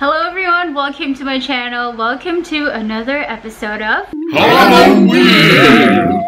Hello everyone, welcome to my channel. Welcome to another episode of Halloween!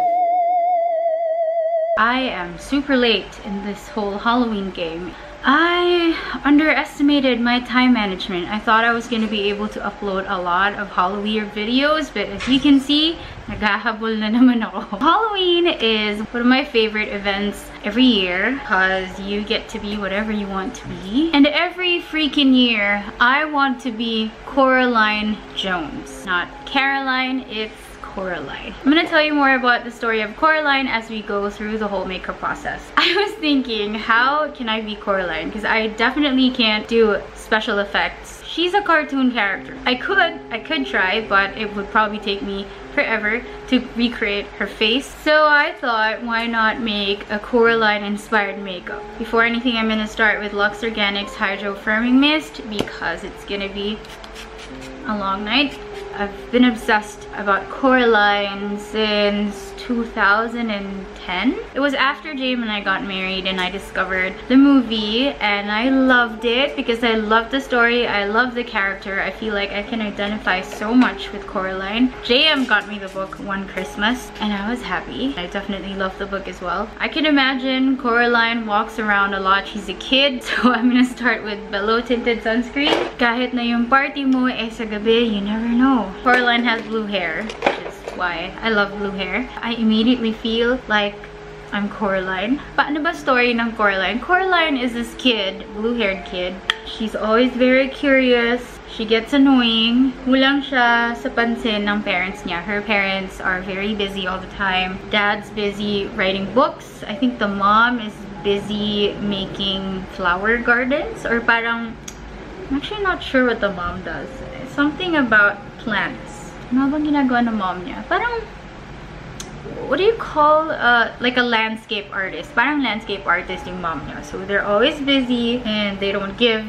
I am super late in this whole Halloween game. I underestimated my time management. I thought I was going to be able to upload a lot of Halloween videos, but as you can see, naghahabol na naman ako. Halloween is one of my favorite events every year because you get to be whatever you want to be. And every freaking year, I want to be Coraline Jones. Not Caroline, it's Coraline. I'm gonna tell you more about the story of Coraline as we go through the whole makeup process. I was thinking, how can I be Coraline? Because I definitely can't do special effects. She's a cartoon character. I could, I could try, but it would probably take me forever to recreate her face. So I thought, why not make a Coraline inspired makeup? Before anything, I'm gonna start with Luxe Organix Hydro Firming Mist because it's gonna be a long night. I've been obsessed about Coraline since 2010. It was after James and I got married and I discovered the movie and I loved it because I love the story, I love the character. I feel like I can identify so much with Coraline. JM got me the book one Christmas and I was happy. I definitely love the book as well. I can imagine Coraline walks around a lot. She's a kid so I'm gonna start with Belo Tinted Sunscreen. Kahit na yung party mo eh sa gabi, you never know. Coraline has blue hair, which is why I love blue hair. I immediately feel like I'm Coraline. Paano ba story ng Coraline? Coraline is this kid, blue-haired kid. She's always very curious. She gets annoying. Kulang siya sa pansin ng parents niya. Her parents are very busy all the time. Dad's busy writing books. I think the mom is busy making flower gardens or parang I'm actually not sure what the mom does. Something about plants. Ano bang ginagawa ng mom niya? Parang what do you call uh, like a landscape artist? Parang landscape artist yung mom niya. So they're always busy and they don't give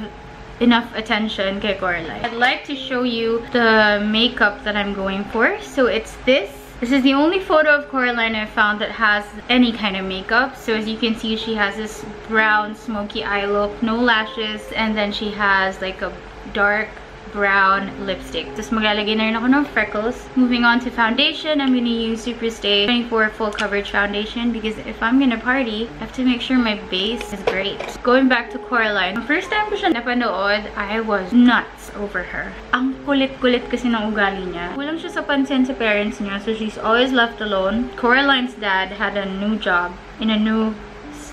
enough attention kay Coraline. I'd like to show you the makeup that I'm going for. So it's this. This is the only photo of Coraline I found that has any kind of makeup. So as you can see, she has this brown smoky eye look, no lashes, and then she has like a dark brown lipstick. Tapos maglalagay na rin ako ng freckles. Moving on to foundation, I'm gonna use Superstay 24 Full Coverage Foundation because if I'm gonna party, I have to make sure my base is great. Going back to Coraline, first time ko siya napanood, I was nuts over her. Ang kulit-kulit kasi ng ugali niya. Walang siya sa pansin sa parents niya, so she's always left alone. Coraline's dad had a new job in a new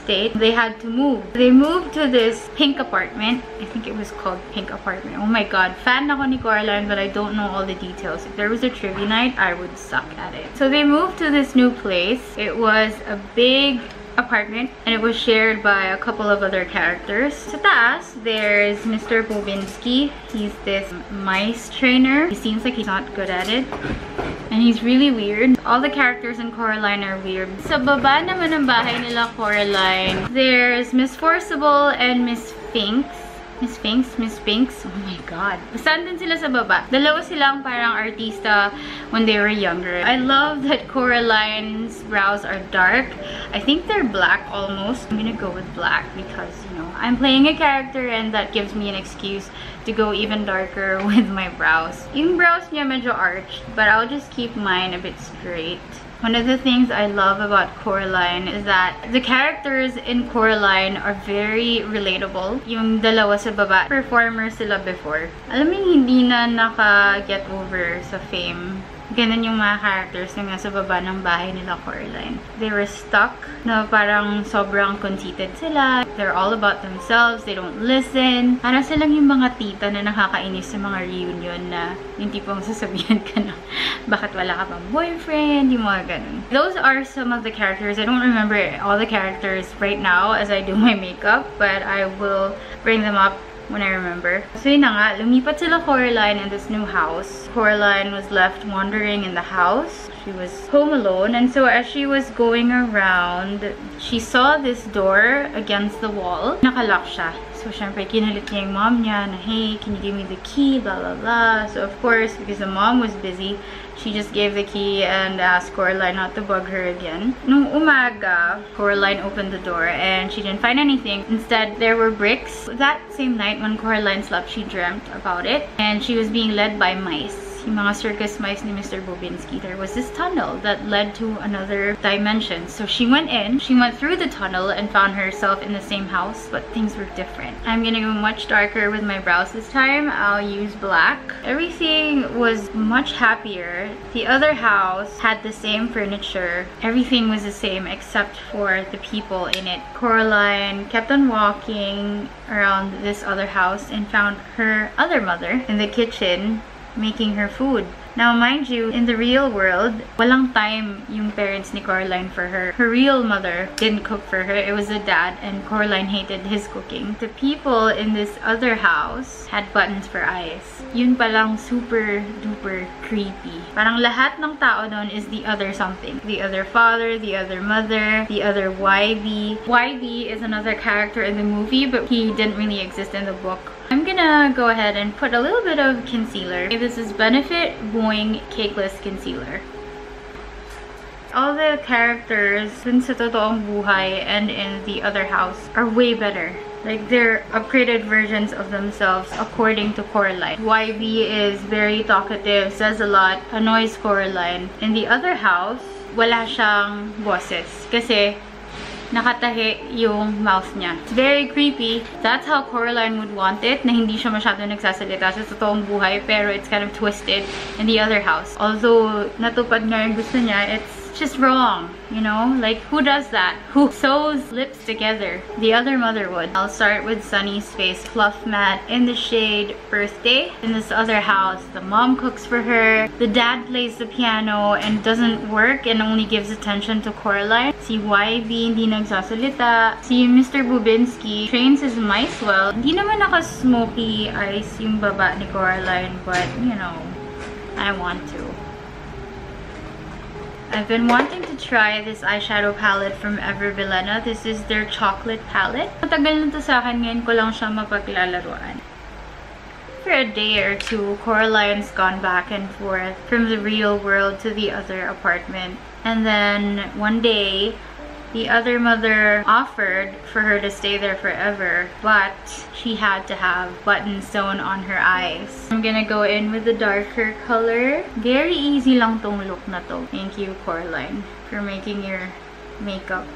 they had to move. They moved to this pink apartment. I think it was called Pink Apartment. Oh my god, fan ako ni Coraline but I don't know all the details. If there was a trivia night, I would suck at it. So they moved to this new place. It was a big apartment and it was shared by a couple of other characters. Sa taas, there's Mr. Bobinsky. He's this mice trainer. He seems like he's not good at it. And he's really weird. All the characters in Coraline are weird. Sa baba naman ng bahay nila Coraline, there's Miss Forcible and Miss Finks. Miss Finks, Miss Finks. Oh my God. Saan sila sa baba? Dalawa silang parang artista when they were younger. I love that Coraline's brows are dark. I think they're black almost. I'm gonna go with black because, you know, I'm playing a character and that gives me an excuse to go even darker with my brows. Yung brows niya medyo arched, but I'll just keep mine a bit straight. One of the things I love about Coraline is that the characters in Coraline are very relatable. Yung dalawa sa baba, performers sila before. Alam mo hindi na naka-get over sa fame. Ganun yung mga characters na nasa baba ng bahay nila Coraline. They were stuck na parang sobrang conceited sila. They're all about themselves. They don't listen. Para silang yung mga tita na nakakainis sa mga reunion na yung tipong sasabihan ka na bakit wala ka pang boyfriend, yung mga ganun. Those are some of the characters. I don't remember all the characters right now as I do my makeup, but I will bring them up when I remember. So yun na nga, lumipat sila Coraline in this new house. Coraline was left wandering in the house. She was home alone and so as she was going around, she saw this door against the wall. Nakalock siya. So, syempre, kinalit niya yung mom niya na, hey, can you give me the key, blah, blah, blah. So, of course, because the mom was busy, she just gave the key and asked Coraline not to bug her again. Nung umaga, Coraline opened the door and she didn't find anything. Instead, there were bricks. That same night when Coraline slept, she dreamt about it and she was being led by mice mga circus mice ni Mr. Bobinsky, there was this tunnel that led to another dimension. So she went in, she went through the tunnel and found herself in the same house, but things were different. I'm gonna go much darker with my brows this time. I'll use black. Everything was much happier. The other house had the same furniture. Everything was the same except for the people in it. Coraline kept on walking around this other house and found her other mother in the kitchen making her food. Now, mind you, in the real world, walang time yung parents ni Coraline for her. Her real mother didn't cook for her. It was the dad, and Coraline hated his cooking. The people in this other house had buttons for eyes. Yun palang super duper creepy. Parang lahat ng tao doon is the other something. The other father, the other mother, the other Wybie. Wybie is another character in the movie, but he didn't really exist in the book. Gonna go ahead and put a little bit of concealer. This is Benefit Boing Cakeless Concealer. All the characters in sa totoong buhay and in the other house are way better. Like, they're upgraded versions of themselves according to Coraline. Wybie is very talkative, says a lot, annoys Coraline. In the other house, wala siyang bosses. Kasi nakatahi yung mouth niya. It's very creepy. That's how Coraline would want it, na hindi siya masyado nagsasalita sa totoong buhay, pero it's kind of twisted in the other house. Although, natupad nga yung gusto niya, it's just wrong, you know? Like, who does that? Who sews lips together? The other mother would. I'll start with Sunnies face fluffmatte in the shade Birthday. In this other house, the mom cooks for her. The dad plays the piano and doesn't work and only gives attention to Coraline. Si Wybie hindi nagsasalita. Si Mr. Bubinsky trains his mice well. Hindi naman naka-smoky eyes yung baba ni Coraline, but, you know, I want to. I've been wanting to try this eyeshadow palette from Ever Bilena. This is their chocolate palette. Matagal na to sa akin, ngayon ko lang siya mapaglalaruan. For a day or two, Coraline's gone back and forth from the real world to the other apartment. And then one day, the other mother offered for her to stay there forever, but she had to have buttons sewn on her eyes. I'm gonna go in with the darker color. Very easy lang tong look na to. Thank you, Coraline, for making your makeup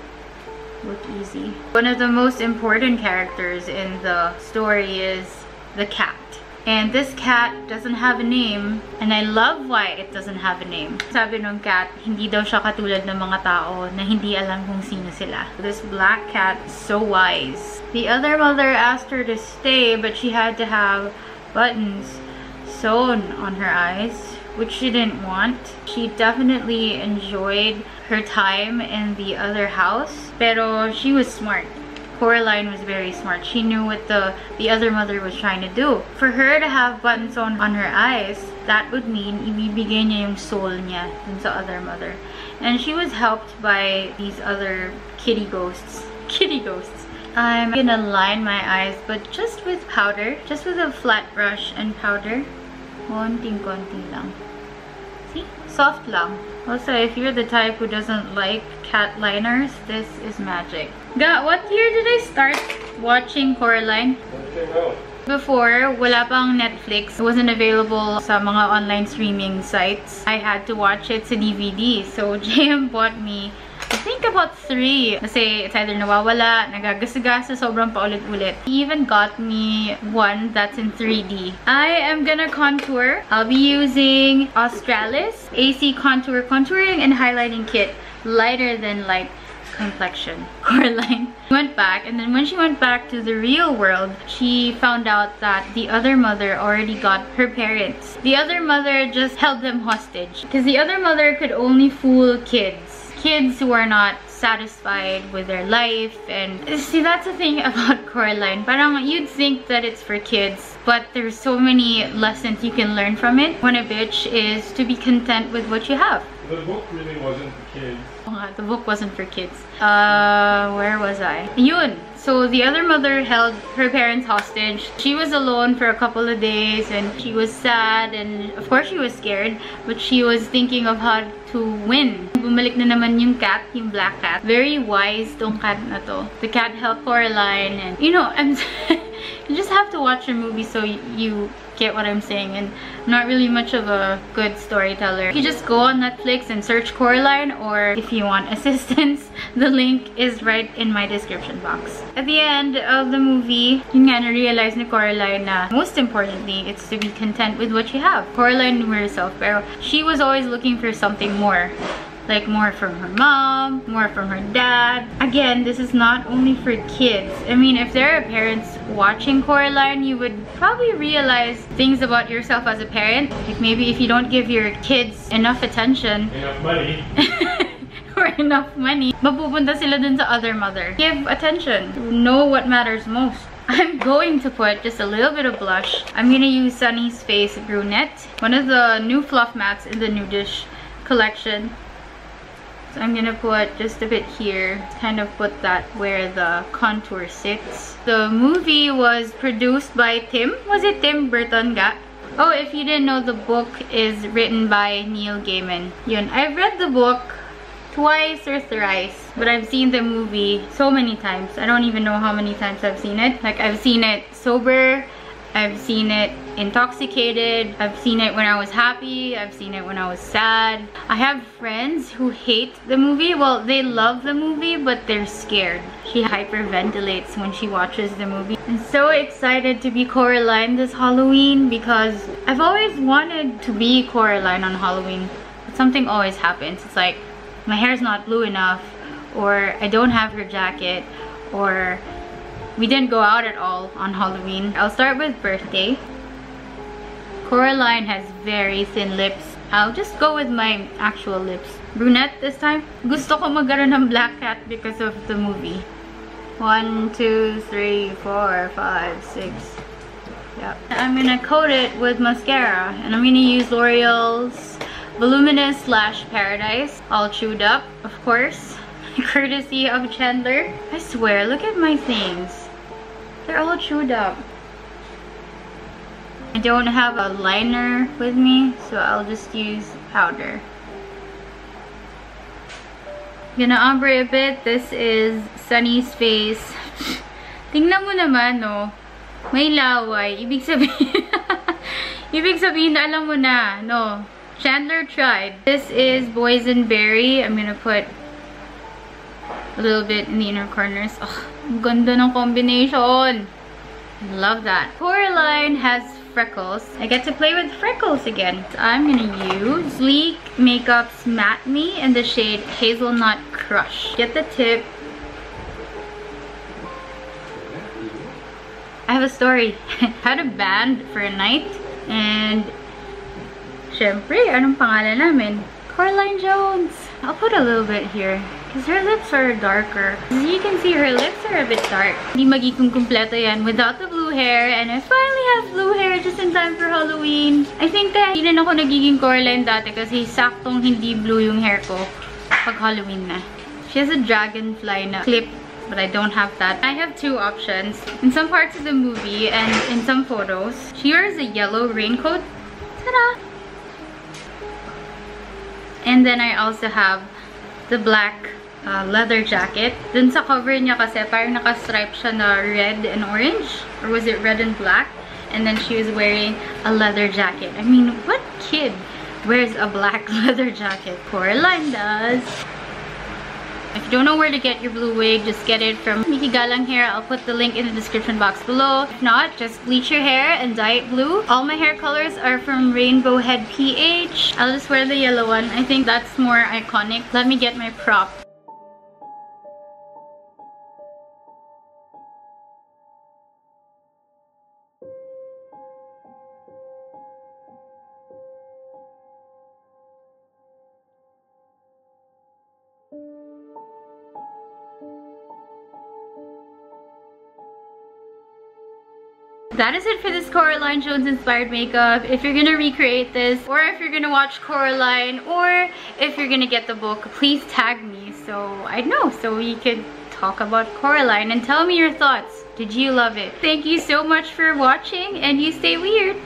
look easy. One of the most important characters in the story is the cat. And this cat doesn't have a name. And I love why it doesn't have a name. Sabi ng cat, hindi daw siya katulad ng mga tao na hindi alam kung sino sila. This black cat is so wise. The other mother asked her to stay, but she had to have buttons sewn on her eyes, which she didn't want. She definitely enjoyed her time in the other house, pero she was smart. Coraline was very smart. She knew what the, the other mother was trying to do. For her to have buttons on, on her eyes, that would mean ibibigay niya yung soul niya dun sa other mother. And she was helped by these other kitty ghosts. Kitty ghosts. I'm gonna line my eyes, but just with powder. Just with a flat brush and powder. Konting-konti lang. See? Soft lang. Also, if you're the type who doesn't like cat liners, this is magic. Ga, what year did I start watching Coraline? Before, wala pang Netflix. It wasn't available sa mga online streaming sites. I had to watch it sa DVD. So, JM bought me I think about three. Kasi it's either nawawala, nagagasagasa, sobrang paulit-ulit. He even got me one that's in 3D. I am gonna contour. I'll be using Australis AC Contour Contouring and Highlighting Kit. Lighter than light complexion. Coraline went back and then when she went back to the real world, she found out that the other mother already got her parents. The other mother just held them hostage because the other mother could only fool kids kids who are not satisfied with their life and see that's the thing about Coraline parang you'd think that it's for kids but there's so many lessons you can learn from it one of which is to be content with what you have the book really wasn't for kids oh, the book wasn't for kids uh where was I yun So the other mother held her parents hostage. She was alone for a couple of days and she was sad and of course she was scared but she was thinking of how to win. Bumalik na naman yung cat, yung black cat. Very wise tong cat na to. The cat helped Coraline and you know, I'm you just have to watch the movie so you get what I'm saying and not really much of a good storyteller. You just go on Netflix and search Coraline or if you want assistance, the link is right in my description box. At the end of the movie, you nga na-realize ni Coraline na most importantly, it's to be content with what you have. Coraline knew herself pero she was always looking for something more like more from her mom, more from her dad. Again, this is not only for kids. I mean, if there are parents watching Coraline, you would probably realize things about yourself as a parent. Like maybe if you don't give your kids enough attention. Enough money. or enough money, mapupunta sila dun sa other mother. Give attention. Know what matters most. I'm going to put just a little bit of blush. I'm gonna use Sunnies Face Brunette, one of the new fluffmattes in the Nudish collection. So I'm gonna put just a bit here, kind of put that where the contour sits. The movie was produced by Tim. Was it Tim Burton ga? Oh, if you didn't know, the book is written by Neil Gaiman. Yun, I've read the book twice or thrice, but I've seen the movie so many times. I don't even know how many times I've seen it. Like, I've seen it sober, I've seen it intoxicated. I've seen it when I was happy. I've seen it when I was sad. I have friends who hate the movie. Well, they love the movie, but they're scared. She hyperventilates when she watches the movie. I'm so excited to be Coraline this Halloween because I've always wanted to be Coraline on Halloween. But something always happens. It's like my hair's not blue enough or I don't have her jacket or we didn't go out at all on Halloween. I'll start with birthday. Coraline has very thin lips. I'll just go with my actual lips. Brunette this time. Gusto ko magkaroon ng black cat because of the movie. One, two, three, four, five, six. Yep. I'm gonna coat it with mascara and I'm gonna use L'Oreal's Voluminous Lash Paradise. All chewed up, of course. Courtesy of Chandler. I swear, look at my things. They're all chewed up. I don't have a liner with me, so I'll just use powder. Gonna ombre a bit. This is Sunnies face. Tingnan mo naman, no? May laway. Ibig sabihin, ibig sabihin alam mo na, no? Chandler tried. This is Boysenberry. I'm gonna put a little bit in the inner corners. Oh, ganda ng combination. Love that. Coraline has freckles. I get to play with freckles again. I'm gonna use Sleek Makeup's Matte Me in the shade Hazelnut Crush. Get the tip. I have a story. Had a band for a night and syempre, anong pangalan namin? Coraline Jones. I'll put a little bit here. Because her lips are darker. As you can see, her lips are a bit dark. Hindi magiging kumpleto yan without the blue hair. And I finally have blue hair just in time for Halloween. I think kaya hindi na ako nagiging Coraline dati kasi saktong hindi blue yung hair ko pag Halloween na. She has a dragonfly na clip but I don't have that. I have two options. In some parts of the movie and in some photos, she wears a yellow raincoat. Ta-da! And then I also have the black uh, leather jacket. Dun sa cover niya kasi parang naka-stripe siya na red and orange. Or was it red and black? And then she was wearing a leather jacket. I mean, what kid wears a black leather jacket? Coraline does. If you don't know where to get your blue wig, just get it from Miki Galang Hair. I'll put the link in the description box below. If not, just bleach your hair and dye it blue. All my hair colors are from Rainbow Head PH. I'll just wear the yellow one. I think that's more iconic. Let me get my prop. That is it for this Coraline Jones inspired makeup. If you're gonna recreate this, or if you're gonna watch Coraline, or if you're gonna get the book, please tag me so I know, so we could talk about Coraline and tell me your thoughts. Did you love it? Thank you so much for watching and you stay weird.